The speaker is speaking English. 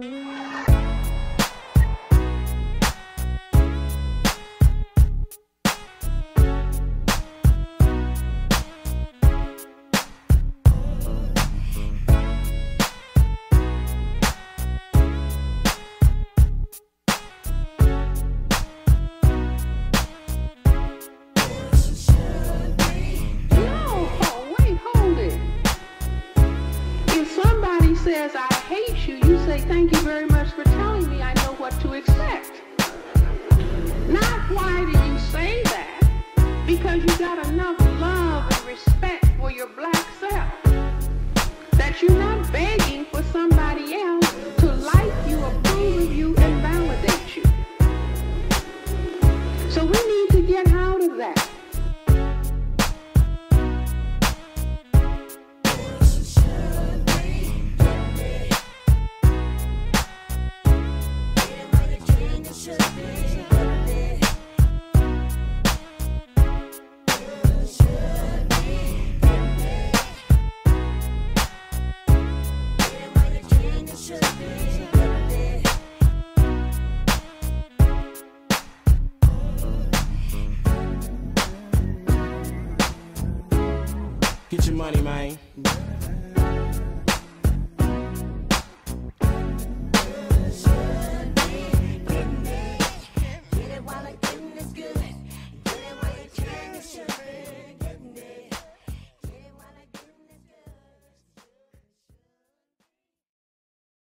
No, say thank you very much for telling me I know what to expect. Not why do you say that? Because you got enough love and respect for your black self that you're not begging for somebody else to like you, approve of you, and validate you. So we need Get your money, man.